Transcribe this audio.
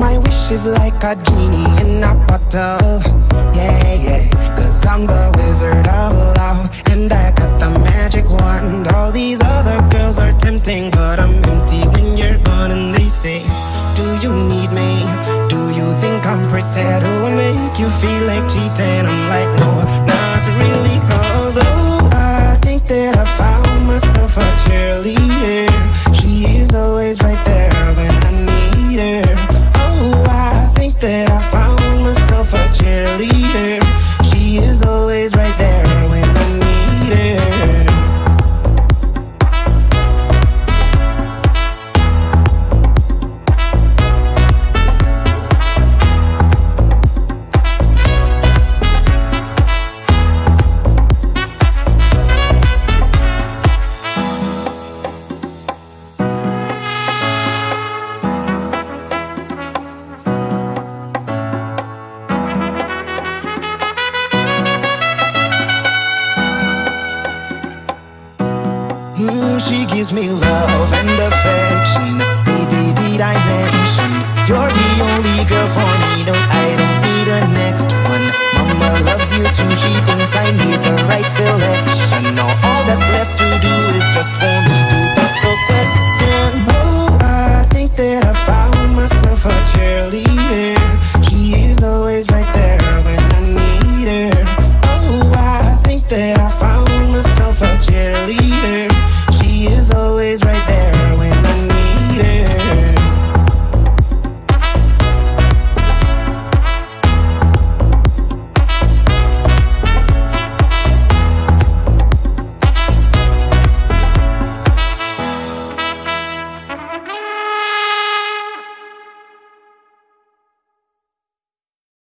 She wish is like a genie in a bottle. Yeah, yeah. Cause I'm the wizard of love. And I got the magic wand. All these other girls are tempting, but I'm empty when you're gone. And they say, Do you need me? Do you think I'm pretty? Do I make you feel like cheating? I'm like, No, gives me love and affection. I mention you're the only girl for me?